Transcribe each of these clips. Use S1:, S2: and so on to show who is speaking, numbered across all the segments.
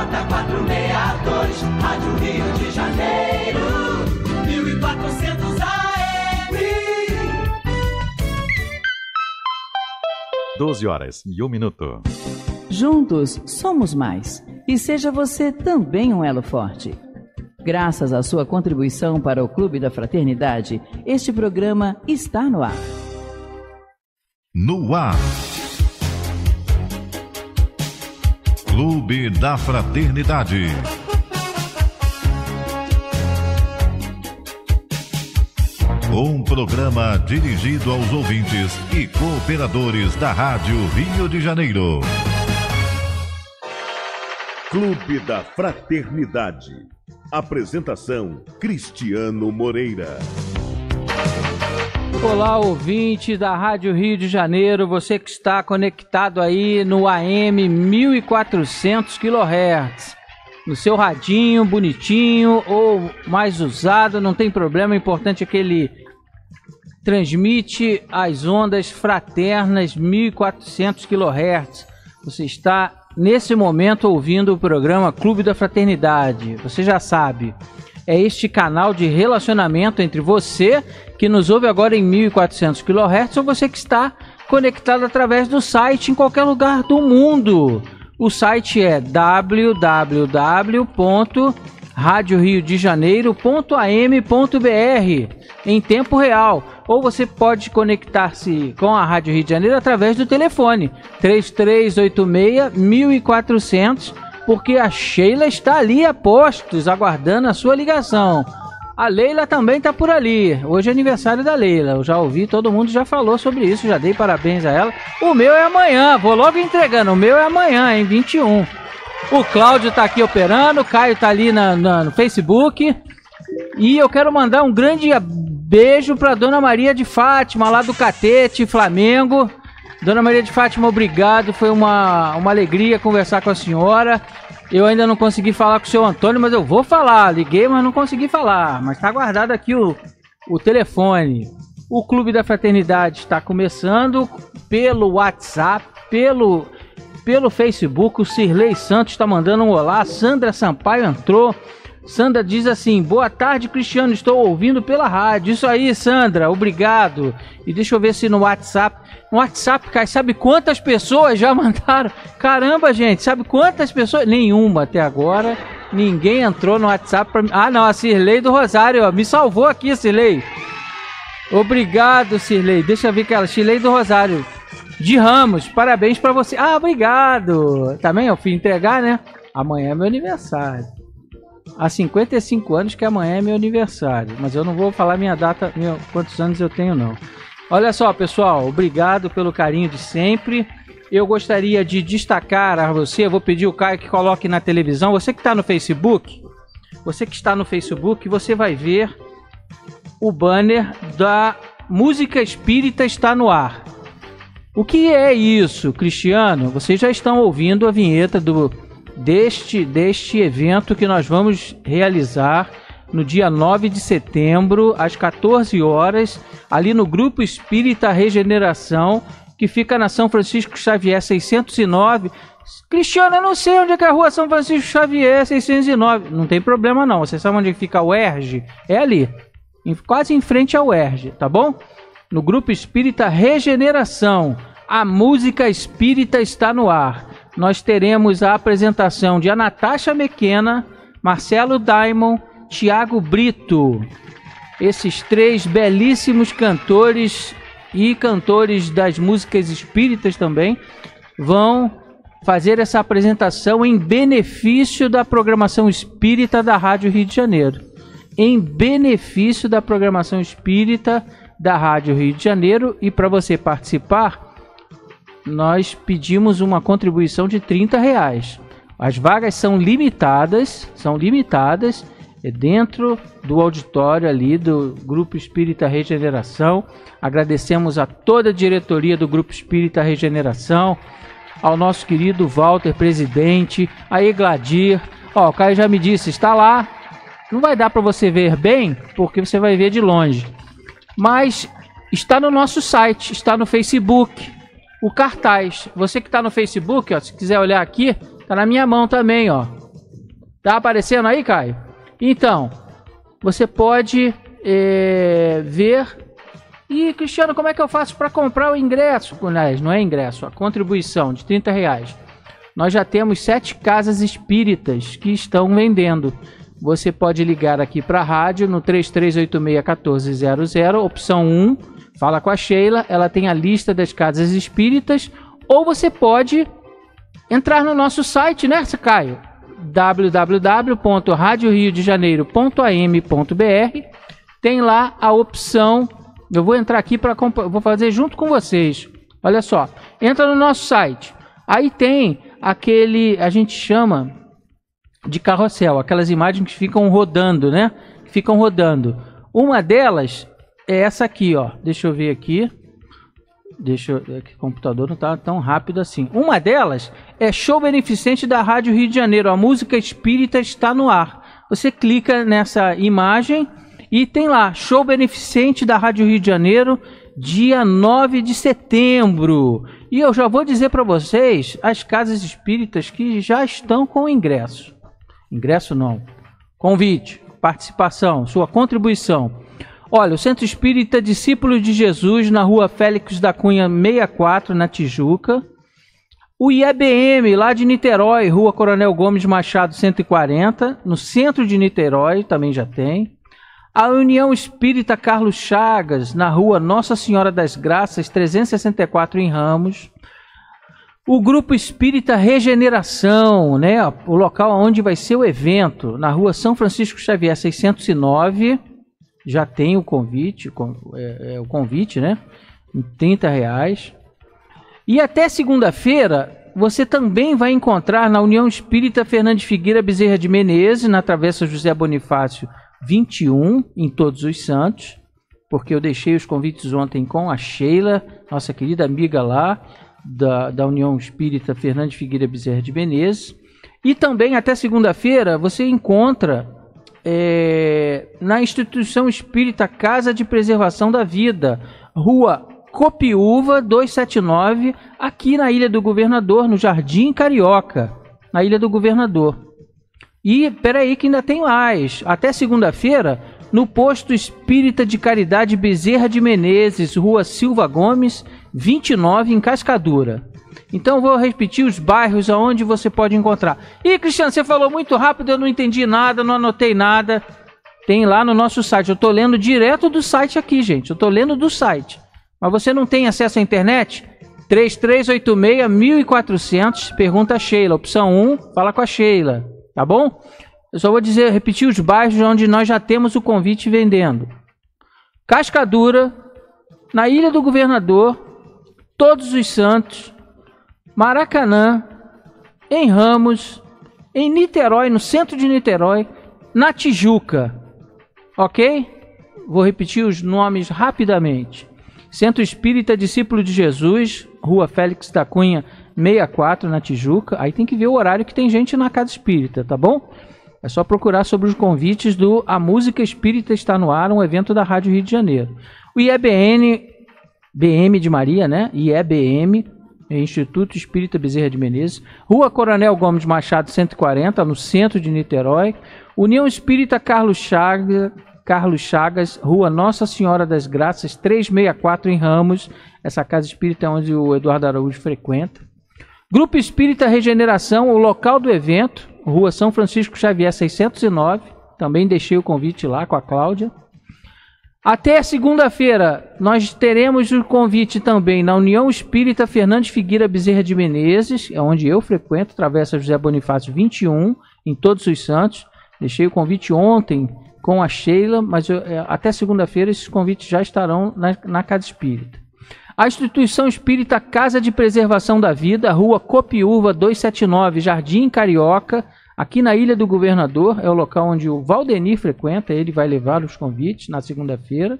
S1: Rota 462, Rádio Rio de Janeiro, 1400 AM.
S2: 12 horas e 1 minuto.
S3: Juntos somos mais. E seja você também um elo forte. Graças à sua contribuição para o Clube da Fraternidade, este programa está no ar.
S4: No ar. Clube da Fraternidade. Um programa dirigido aos ouvintes e cooperadores da Rádio Rio de Janeiro.
S5: Clube da Fraternidade. Apresentação: Cristiano Moreira.
S6: Olá, ouvinte da Rádio Rio de Janeiro, você que está conectado aí no AM 1400 kHz. No seu radinho bonitinho ou mais usado, não tem problema, o importante é que ele transmite as ondas fraternas 1400 kHz. Você está nesse momento ouvindo o programa Clube da Fraternidade. Você já sabe, é este canal de relacionamento entre você que nos ouve agora em 1400 kHz ou você que está conectado através do site em qualquer lugar do mundo. O site é www.radioriodejaneiro.am.br em tempo real. Ou você pode conectar-se com a Rádio Rio de Janeiro através do telefone 3386 1400, porque a Sheila está ali a postos, aguardando a sua ligação. A Leila também está por ali. Hoje é aniversário da Leila. Eu já ouvi, todo mundo já falou sobre isso, já dei parabéns a ela. O meu é amanhã, vou logo entregando. O meu é amanhã, em 21. O Cláudio está aqui operando, o Caio está ali na, na, no Facebook. E eu quero mandar um grande beijo para Dona Maria de Fátima, lá do Catete, Flamengo. Dona Maria de Fátima, obrigado. Foi uma, uma alegria conversar com a senhora. Eu ainda não consegui falar com o seu Antônio, mas eu vou falar. Liguei, mas não consegui falar. Mas está guardado aqui o, o telefone. O Clube da Fraternidade está começando pelo WhatsApp, pelo, pelo Facebook. O Cirlei Santos está mandando um olá. Sandra Sampaio entrou. Sandra diz assim: Boa tarde, Cristiano. Estou ouvindo pela rádio. Isso aí, Sandra. Obrigado. E deixa eu ver se no WhatsApp. No WhatsApp, cara, sabe quantas pessoas já mandaram? Caramba, gente, sabe quantas pessoas? Nenhuma até agora. Ninguém entrou no WhatsApp pra mim. Ah, não, a Cirlei do Rosário, ó, me salvou aqui, Cirlei. Obrigado, Cirlei. Deixa eu ver que ela, Cirlei do Rosário. De Ramos, parabéns para você. Ah, obrigado. Também eu fui entregar, né? Amanhã é meu aniversário. Há 55 anos que amanhã é meu aniversário, mas eu não vou falar minha data, meu, quantos anos eu tenho não. Olha só, pessoal, obrigado pelo carinho de sempre. Eu gostaria de destacar a você, vou pedir o Caio que coloque na televisão. Você que está no Facebook, você que está no Facebook, você vai ver o banner da Música Espírita está no ar. O que é isso, Cristiano? Vocês já estão ouvindo a vinheta do deste deste evento que nós vamos realizar no dia 9 de setembro, às 14 horas, ali no Grupo Espírita Regeneração, que fica na São Francisco Xavier 609. Cristiano, eu não sei onde é, é a rua São Francisco Xavier 609. Não tem problema não. Você sabe onde fica o ERG? É ali. Quase em frente ao ERG, tá bom? No Grupo Espírita Regeneração. A música espírita está no ar. Nós teremos a apresentação de a Natasha Mequena, Marcelo Daimon, Tiago Brito. Esses três belíssimos cantores e cantores das músicas espíritas também vão fazer essa apresentação em benefício da programação espírita da Rádio Rio de Janeiro. Em benefício da programação espírita da Rádio Rio de Janeiro e para você participar, nós pedimos uma contribuição de 30 reais. As vagas são limitadas, são limitadas é dentro do auditório ali do Grupo Espírita Regeneração. Agradecemos a toda a diretoria do Grupo Espírita Regeneração, ao nosso querido Walter, presidente, a Egladir. Ó, o Caio já me disse, está lá. Não vai dar para você ver bem, porque você vai ver de longe. Mas está no nosso site, está no Facebook. O cartaz. Você que está no Facebook, ó, se quiser olhar aqui, está na minha mão também, ó. Tá aparecendo aí, Caio? Então, você pode é, ver. E Cristiano, como é que eu faço para comprar o ingresso? Não é ingresso, a contribuição de 30 reais. Nós já temos sete casas espíritas que estão vendendo. Você pode ligar aqui para a rádio no 3386-1400, opção 1, fala com a Sheila, ela tem a lista das casas espíritas, ou você pode entrar no nosso site, né, Caio? www.radioriodejaneiro.am.br tem lá a opção. Eu vou entrar aqui para vou fazer junto com vocês. Olha só, entra no nosso site. Aí tem aquele a gente chama de carrossel, aquelas imagens que ficam rodando, né? Ficam rodando. Uma delas é essa aqui, ó. Deixa eu ver aqui. Deixa eu. É que o computador não tá tão rápido assim. Uma delas é show beneficente da Rádio Rio de Janeiro. A música espírita está no ar. Você clica nessa imagem e tem lá show beneficente da Rádio Rio de Janeiro, dia 9 de setembro. E eu já vou dizer para vocês as casas espíritas que já estão com ingresso. Ingresso não. Convite, participação, sua contribuição. Olha, o Centro Espírita Discípulo de Jesus, na rua Félix da Cunha 64, na Tijuca. O IEBM, lá de Niterói, rua Coronel Gomes Machado 140, no centro de Niterói, também já tem. A União Espírita Carlos Chagas, na rua Nossa Senhora das Graças 364, em Ramos. O Grupo Espírita Regeneração, né, o local onde vai ser o evento, na rua São Francisco Xavier 609 já tem o convite, é, é, o convite, né? Em 30 reais. E até segunda-feira você também vai encontrar na União Espírita Fernandes Figueira Bezerra de Menezes, na Travessa José Bonifácio 21, em Todos os Santos, porque eu deixei os convites ontem com a Sheila, nossa querida amiga lá, da, da União Espírita Fernandes Figueira Bezerra de Menezes. E também até segunda-feira você encontra é, na instituição espírita Casa de Preservação da Vida, Rua Copiúva 279, aqui na Ilha do Governador, no Jardim Carioca, na Ilha do Governador. E peraí que ainda tem mais. Até segunda-feira, no posto espírita de caridade Bezerra de Menezes, Rua Silva Gomes, 29, em Cascadura. Então vou repetir os bairros aonde você pode encontrar. E Cristiano, você falou muito rápido, eu não entendi nada, não anotei nada. Tem lá no nosso site. Eu estou lendo direto do site aqui, gente. Eu estou lendo do site. Mas você não tem acesso à internet? 3386-1400, pergunta a Sheila. Opção 1, fala com a Sheila. Tá bom? Eu só vou dizer, repetir os bairros onde nós já temos o convite vendendo. Cascadura, na Ilha do Governador, Todos os Santos, Maracanã, em Ramos, em Niterói, no centro de Niterói, na Tijuca. Ok? Vou repetir os nomes rapidamente. Centro Espírita Discípulo de Jesus, Rua Félix da Cunha, 64, na Tijuca. Aí tem que ver o horário que tem gente na Casa Espírita, tá bom? É só procurar sobre os convites do A Música Espírita está no ar, um evento da Rádio Rio de Janeiro. O IEBN, BM de Maria, né? IEBM, Instituto Espírita Bezerra de Menezes, Rua Coronel Gomes Machado 140, no centro de Niterói, União Espírita Carlos Chagas, Carlos Chagas, Rua Nossa Senhora das Graças 364 em Ramos, essa casa espírita é onde o Eduardo Araújo frequenta. Grupo Espírita Regeneração, o local do evento, Rua São Francisco Xavier 609, também deixei o convite lá com a Cláudia. Até segunda-feira, nós teremos o convite também na União Espírita Fernandes Figueira Bezerra de Menezes, é onde eu frequento, Travessa José Bonifácio 21, em Todos os Santos. Deixei o convite ontem com a Sheila, mas eu, é, até segunda-feira esses convites já estarão na, na Casa Espírita. A Instituição Espírita Casa de Preservação da Vida, Rua Copiúva 279, Jardim Carioca, Aqui na Ilha do Governador é o local onde o Valdenir frequenta, ele vai levar os convites na segunda-feira.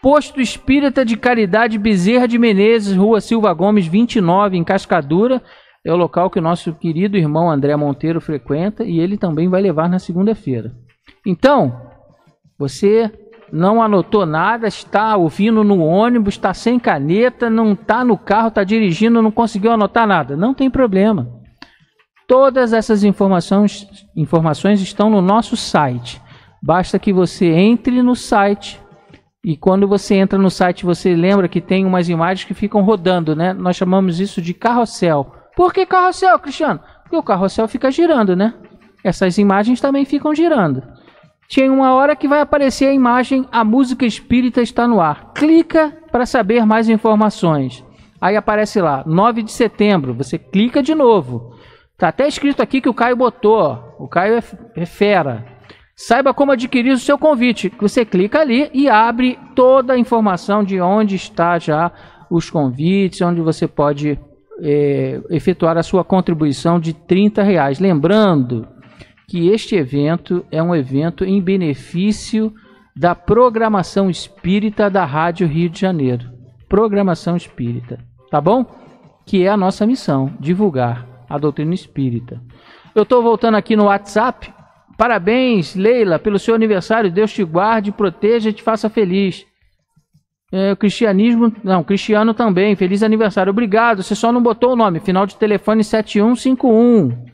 S6: Posto Espírita de Caridade Bezerra de Menezes, Rua Silva Gomes 29, em Cascadura, é o local que o nosso querido irmão André Monteiro frequenta e ele também vai levar na segunda-feira. Então, você não anotou nada, está ouvindo no ônibus, está sem caneta, não está no carro, está dirigindo, não conseguiu anotar nada. Não tem problema. Todas essas informações, informações estão no nosso site. Basta que você entre no site e quando você entra no site você lembra que tem umas imagens que ficam rodando, né? Nós chamamos isso de carrossel. Por que carrossel, Cristiano? Porque o carrossel fica girando, né? Essas imagens também ficam girando. Tem uma hora que vai aparecer a imagem A Música Espírita está no ar. Clica para saber mais informações. Aí aparece lá, 9 de setembro. Você clica de novo. Tá até escrito aqui que o Caio botou. O Caio é, é fera. Saiba como adquirir o seu convite. Você clica ali e abre toda a informação de onde está já os convites, onde você pode é, efetuar a sua contribuição de 30 reais. Lembrando que este evento é um evento em benefício da programação espírita da Rádio Rio de Janeiro. Programação espírita, tá bom? Que é a nossa missão, divulgar a doutrina espírita. Eu estou voltando aqui no WhatsApp. Parabéns, Leila, pelo seu aniversário. Deus te guarde, proteja e te faça feliz. É, cristianismo, não, cristiano também. Feliz aniversário. Obrigado. Você só não botou o nome. Final de telefone 7151.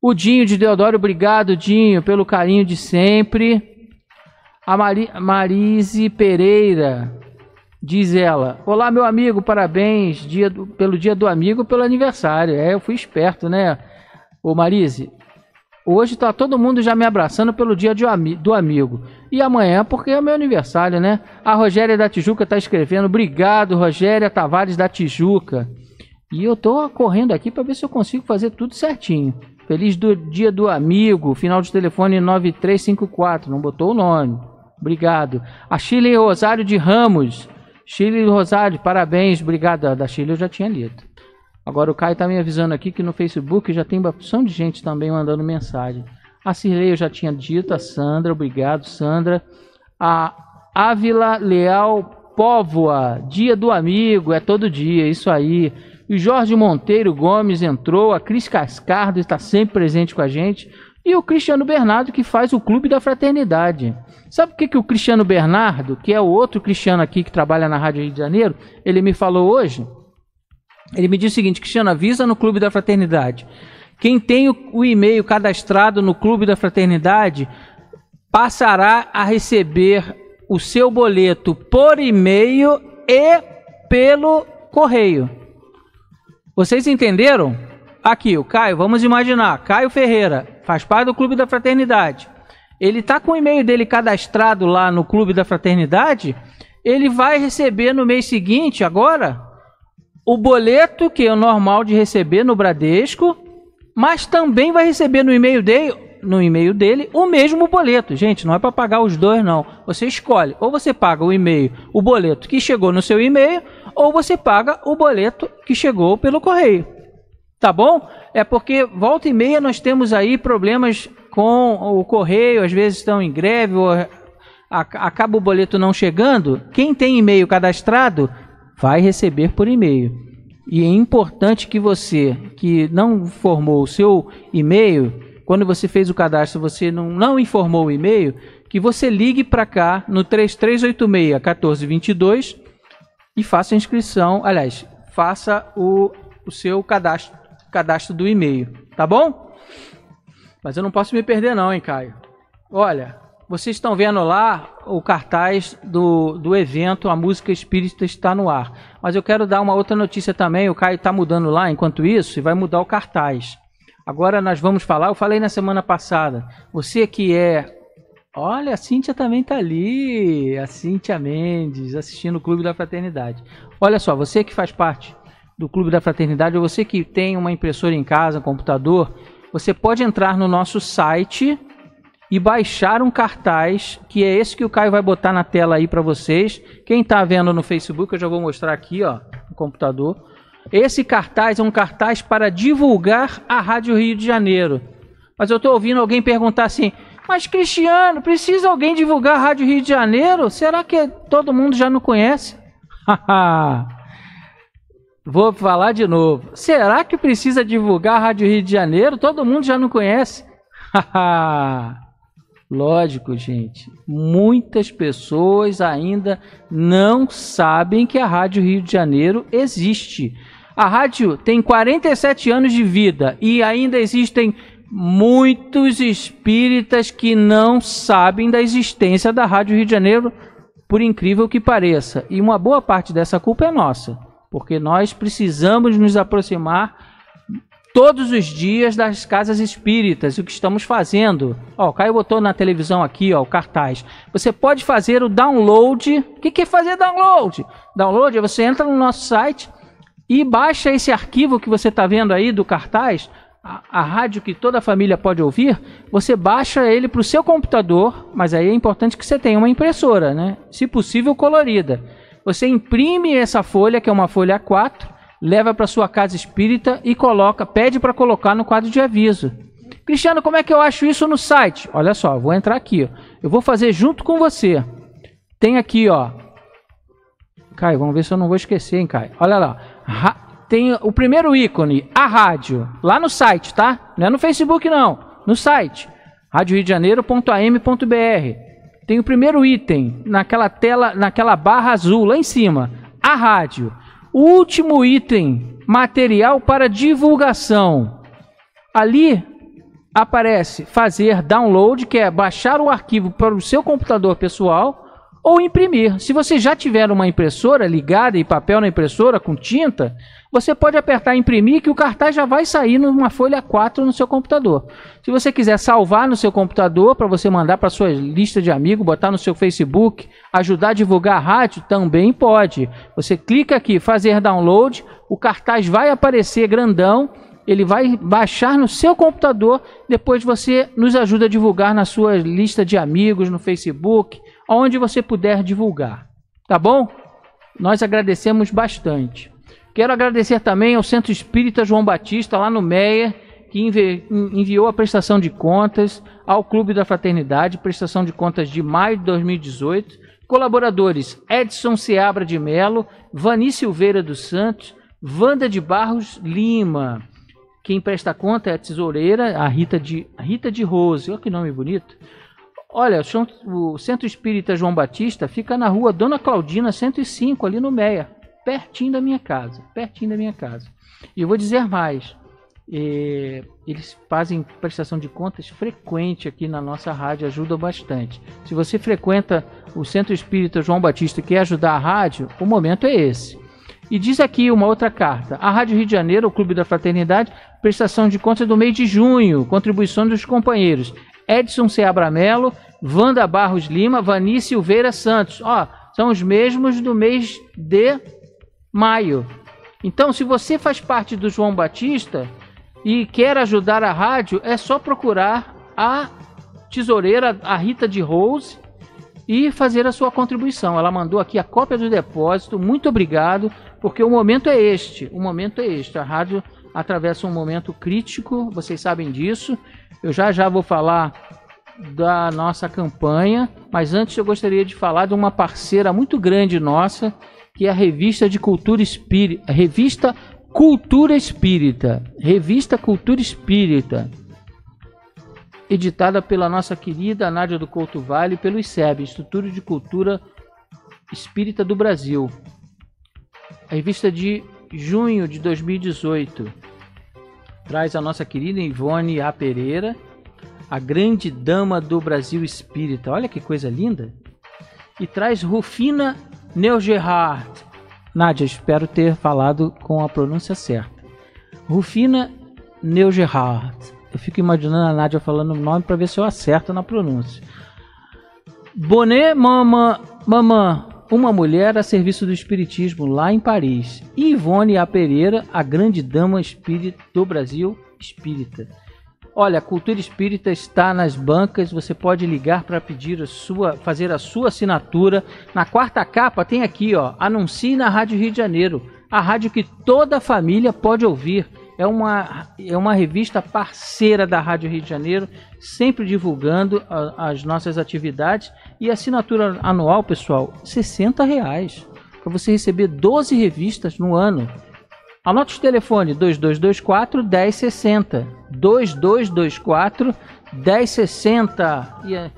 S6: O Dinho de Deodoro, obrigado, Dinho, pelo carinho de sempre. A Mari, Marise Pereira, diz ela: Olá, meu amigo, parabéns dia do, pelo dia do amigo, pelo aniversário. É, eu fui esperto, né? Ô Marise, hoje tá todo mundo já me abraçando pelo dia de, do amigo. E amanhã, porque é meu aniversário, né? A Rogéria da Tijuca tá escrevendo: Obrigado, Rogéria Tavares da Tijuca. E eu tô correndo aqui para ver se eu consigo fazer tudo certinho. Feliz do dia do amigo, final de telefone 9354, não botou o nome. Obrigado. A Chile Rosário de Ramos. Chile Rosário, parabéns, obrigado. Da Chile eu já tinha lido. Agora o Caio está me avisando aqui que no Facebook já tem opção de gente também mandando mensagem. A Cirlei eu já tinha dito, a Sandra, obrigado, Sandra. A Ávila Leal Póvoa, dia do amigo, é todo dia, isso aí. O Jorge Monteiro Gomes entrou, a Cris Cascardo está sempre presente com a gente. E o Cristiano Bernardo, que faz o Clube da Fraternidade. Sabe o que, que o Cristiano Bernardo, que é o outro Cristiano aqui que trabalha na Rádio Rio de Janeiro, ele me falou hoje? Ele me disse o seguinte: Cristiano, avisa no Clube da Fraternidade. Quem tem o, o e-mail cadastrado no Clube da Fraternidade passará a receber o seu boleto por e-mail e pelo correio. Vocês entenderam? Aqui, o Caio, vamos imaginar, Caio Ferreira, faz parte do Clube da Fraternidade. Ele tá com o e-mail dele cadastrado lá no Clube da Fraternidade, ele vai receber no mês seguinte, agora, o boleto que é o normal de receber no Bradesco, mas também vai receber no e-mail dele, no e-mail dele o mesmo boleto. Gente, não é para pagar os dois não. Você escolhe, ou você paga o e-mail, o boleto que chegou no seu e-mail, ou você paga o boleto que chegou pelo correio. Tá bom? É porque volta e meia nós temos aí problemas com o correio, às vezes estão em greve ou acaba o boleto não chegando. Quem tem e-mail cadastrado vai receber por e-mail. E é importante que você que não formou o seu e-mail, quando você fez o cadastro, você não, não informou o e-mail, que você ligue para cá no 3386 1422 e faça a inscrição, aliás, faça o, o seu cadastro, cadastro do e-mail, tá bom? Mas eu não posso me perder não, hein, Caio? Olha, vocês estão vendo lá o cartaz do, do evento A Música Espírita está no ar. Mas eu quero dar uma outra notícia também, o Caio está mudando lá enquanto isso e vai mudar o cartaz. Agora nós vamos falar, eu falei na semana passada, você que é Olha, a Cíntia também tá ali. A Cíntia Mendes, assistindo o Clube da Fraternidade. Olha só, você que faz parte do Clube da Fraternidade, ou você que tem uma impressora em casa, um computador, você pode entrar no nosso site e baixar um cartaz, que é esse que o Caio vai botar na tela aí para vocês. Quem está vendo no Facebook, eu já vou mostrar aqui, ó, no computador. Esse cartaz é um cartaz para divulgar a Rádio Rio de Janeiro. Mas eu estou ouvindo alguém perguntar assim: mas Cristiano, precisa alguém divulgar a Rádio Rio de Janeiro? Será que todo mundo já não conhece? Vou falar de novo. Será que precisa divulgar a Rádio Rio de Janeiro? Todo mundo já não conhece? Lógico, gente. Muitas pessoas ainda não sabem que a Rádio Rio de Janeiro existe. A rádio tem 47 anos de vida e ainda existem muitos espíritas que não sabem da existência da Rádio Rio de Janeiro, por incrível que pareça. E uma boa parte dessa culpa é nossa, porque nós precisamos nos aproximar todos os dias das casas espíritas, o que estamos fazendo. Ó, o Caio botou na televisão aqui, ó, o cartaz. Você pode fazer o download. O que, é fazer download? Download é você entra no nosso site e baixa esse arquivo que você está vendo aí do cartaz, a, a, rádio que toda a família pode ouvir, você baixa ele para o seu computador, mas aí é importante que você tenha uma impressora, né? Se possível, colorida. Você imprime essa folha, que é uma folha A4, leva para sua casa espírita e coloca, pede para colocar no quadro de aviso. Cristiano, como é que eu acho isso no site? Olha só, vou entrar aqui. Eu vou fazer junto com você. Tem aqui, ó. Caio, vamos ver se eu não vou esquecer, hein, Caio. Olha lá. Tem o primeiro ícone, a rádio, lá no site, tá? Não é no Facebook, não. No site. radioriodejaneiro.am.br. Tem o primeiro item naquela tela, naquela barra azul lá em cima. A rádio. Último item, material para divulgação. Ali aparece fazer download, que é baixar o arquivo para o seu computador pessoal ou imprimir. Se você já tiver uma impressora ligada e papel na impressora com tinta, você pode apertar imprimir que o cartaz já vai sair numa folha 4 no seu computador. Se você quiser salvar no seu computador para você mandar para sua lista de amigos, botar no seu Facebook, ajudar a divulgar a rádio, também pode. Você clica aqui, fazer download, o cartaz vai aparecer grandão, ele vai baixar no seu computador, depois você nos ajuda a divulgar na sua lista de amigos, no Facebook, onde você puder divulgar. Tá bom? Nós agradecemos bastante. Quero agradecer também ao Centro Espírita João Batista, lá no Meia, que envi enviou a prestação de contas ao Clube da Fraternidade, prestação de contas de maio de 2018. Colaboradores Edson Seabra de Melo, Vani Silveira dos Santos, Wanda de Barros Lima. Quem presta conta é a tesoureira, a Rita de, a Rita de Rose. Olha que nome bonito. Olha, o Centro Espírita João Batista fica na rua Dona Claudina 105, ali no Meia, pertinho da minha casa, pertinho da minha casa. E eu vou dizer mais, é, eles fazem prestação de contas frequente aqui na nossa rádio, ajuda bastante. Se você frequenta o Centro Espírita João Batista e quer ajudar a rádio, o momento é esse. E diz aqui uma outra carta. A Rádio Rio de Janeiro, o Clube da Fraternidade, prestação de contas do mês de junho, contribuição dos companheiros. Edson Seabra Melo, Wanda Barros Lima, Vani Silveira Santos. Ó, são os mesmos do mês de maio. Então, se você faz parte do João Batista e quer ajudar a rádio, é só procurar a tesoureira, a Rita de Rose, e fazer a sua contribuição. Ela mandou aqui a cópia do depósito. Muito obrigado, porque o momento é este. O momento é este. A rádio atravessa um momento crítico, vocês sabem disso. Eu já já vou falar da nossa campanha, mas antes eu gostaria de falar de uma parceira muito grande nossa, que é a Revista de Cultura Espírita, Revista Cultura Espírita, Revista Cultura Espírita, editada pela nossa querida Nádia do Couto Vale pelo ICEB, Instituto de Cultura Espírita do Brasil. A revista de junho de 2018 traz a nossa querida Ivone A. Pereira, a grande dama do Brasil espírita. Olha que coisa linda! E traz Rufina Neugerhardt. Nádia, espero ter falado com a pronúncia certa. Rufina Neugerhardt. Eu fico imaginando a Nádia falando o nome para ver se eu acerto na pronúncia. Boné Mama Mamã uma mulher a serviço do espiritismo lá em Paris. E Ivone A. Pereira, a grande dama espírita do Brasil espírita. Olha, a cultura espírita está nas bancas, você pode ligar para pedir a sua, fazer a sua assinatura. Na quarta capa tem aqui, ó, anuncie na Rádio Rio de Janeiro, a rádio que toda a família pode ouvir é uma, é uma revista parceira da Rádio Rio de Janeiro, sempre divulgando a, as nossas atividades. E assinatura anual, pessoal, 60 reais para você receber 12 revistas no ano. Anote o telefone 2224 1060. 2224 1060. E, é,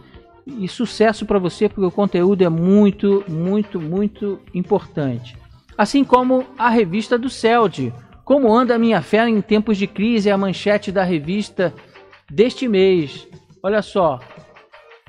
S6: e sucesso para você, porque o conteúdo é muito, muito, muito importante. Assim como a revista do CELD Como anda a minha fé em tempos de crise? É a manchete da revista deste mês. Olha só,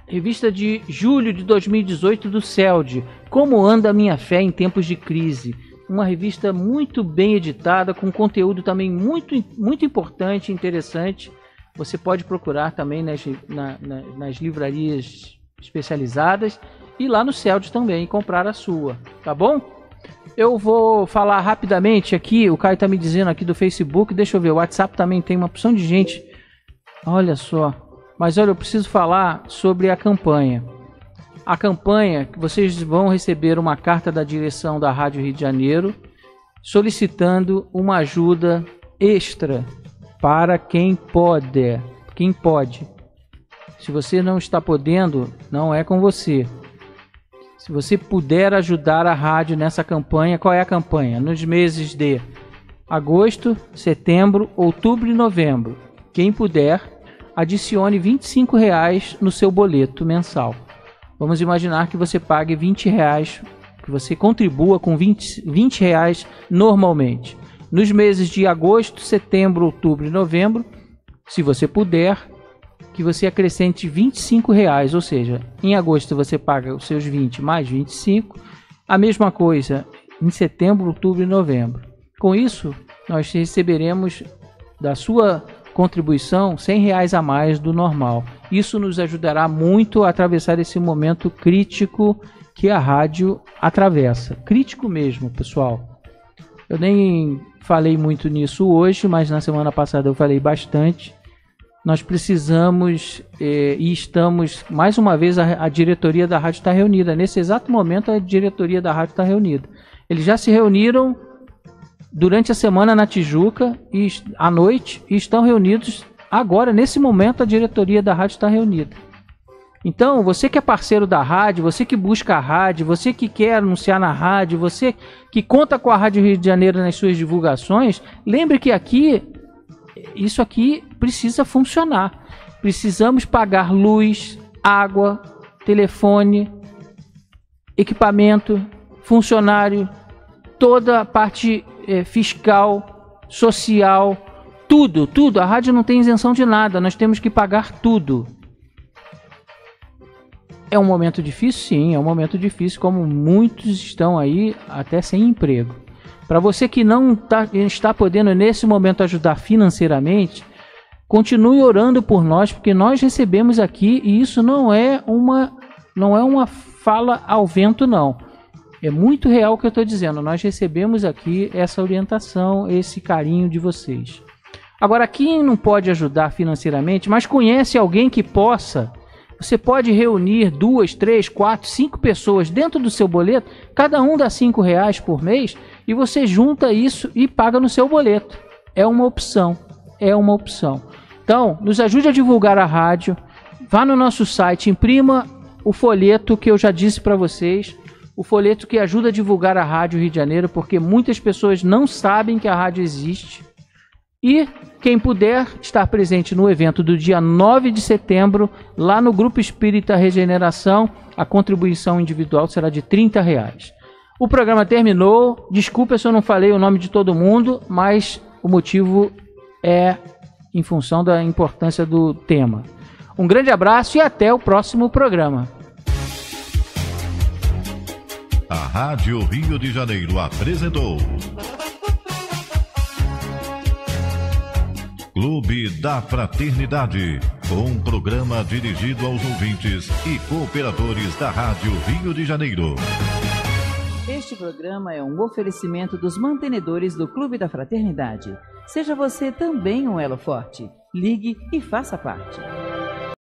S6: revista de julho de 2018 do CELD. Como anda a minha fé em tempos de crise? Uma revista muito bem editada, com conteúdo também muito, muito importante e interessante. Você pode procurar também nas, na, na, nas livrarias especializadas e lá no CELD também comprar a sua, tá bom? Eu vou falar rapidamente aqui, o Caio tá me dizendo aqui do Facebook, deixa eu ver, o WhatsApp também tem uma opção de gente. Olha só. Mas olha, eu preciso falar sobre a campanha. A campanha, vocês vão receber uma carta da direção da Rádio Rio de Janeiro solicitando uma ajuda extra para quem pode. Quem pode. Se você não está podendo, não é com você. Se você puder ajudar a rádio nessa campanha, qual é a campanha? Nos meses de agosto, setembro, outubro e novembro. Quem puder, adicione 25 reais no seu boleto mensal. Vamos imaginar que você pague 20 reais, que você contribua com 20, 20 reais normalmente. Nos meses de agosto, setembro, outubro e novembro, se você puder, que você acrescente 25 reais, ou seja, em agosto você paga os seus 20 mais 25, a mesma coisa em setembro, outubro e novembro. Com isso, nós receberemos da sua contribuição 100 reais a mais do normal. Isso nos ajudará muito a atravessar esse momento crítico que a rádio atravessa. Crítico mesmo, pessoal. Eu nem falei muito nisso hoje, mas na semana passada eu falei bastante nós precisamos eh, e estamos, mais uma vez, a, a diretoria da rádio está reunida. Nesse exato momento, a diretoria da rádio está reunida. Eles já se reuniram durante a semana na Tijuca e à noite e estão reunidos agora, nesse momento, a diretoria da rádio está reunida. Então, você que é parceiro da rádio, você que busca a rádio, você que quer anunciar na rádio, você que conta com a Rádio Rio de Janeiro nas suas divulgações, lembre que aqui isso aqui precisa funcionar. Precisamos pagar luz, água, telefone, equipamento, funcionário, toda a parte é, fiscal, social, tudo, tudo. A rádio não tem isenção de nada, nós temos que pagar tudo. É um momento difícil? Sim, é um momento difícil, como muitos estão aí até sem emprego. Para você que não tá, está podendo nesse momento ajudar financeiramente, continue orando por nós, porque nós recebemos aqui e isso não é uma não é uma fala ao vento não. É muito real o que eu estou dizendo. Nós recebemos aqui essa orientação, esse carinho de vocês. Agora, quem não pode ajudar financeiramente, mas conhece alguém que possa, você pode reunir duas, três, quatro, cinco pessoas dentro do seu boleto, cada um dá cinco reais por mês, e você junta isso e paga no seu boleto. É uma opção. É uma opção. Então, nos ajude a divulgar a rádio. Vá no nosso site, imprima o folheto que eu já disse para vocês. O folheto que ajuda a divulgar a Rádio Rio de Janeiro, porque muitas pessoas não sabem que a rádio existe. E quem puder estar presente no evento do dia 9 de setembro, lá no Grupo Espírita Regeneração, a contribuição individual será de 30 reais. O programa terminou. Desculpa se eu não falei o nome de todo mundo, mas o motivo é em função da importância do tema. Um grande abraço e até o próximo programa.
S4: A Rádio Rio de Janeiro apresentou. Clube da Fraternidade. Um programa dirigido aos ouvintes e cooperadores da Rádio Rio de Janeiro.
S3: Este programa é um oferecimento dos mantenedores do Clube da Fraternidade. Seja você também um elo forte. Ligue e faça parte.